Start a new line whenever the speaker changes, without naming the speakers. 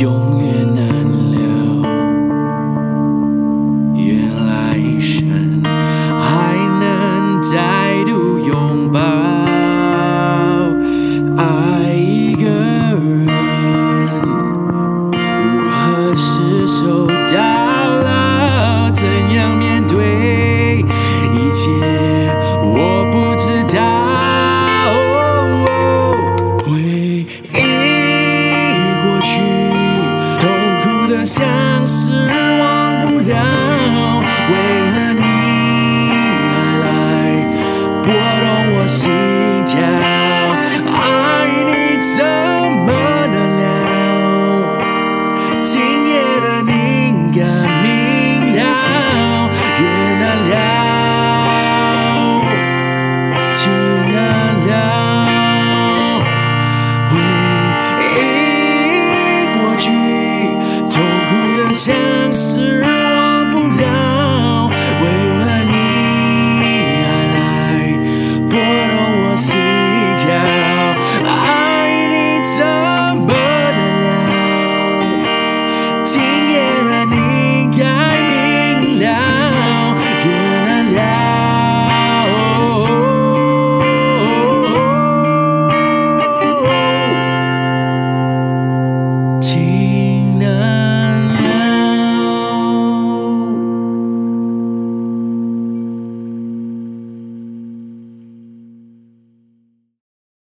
永远相像。answer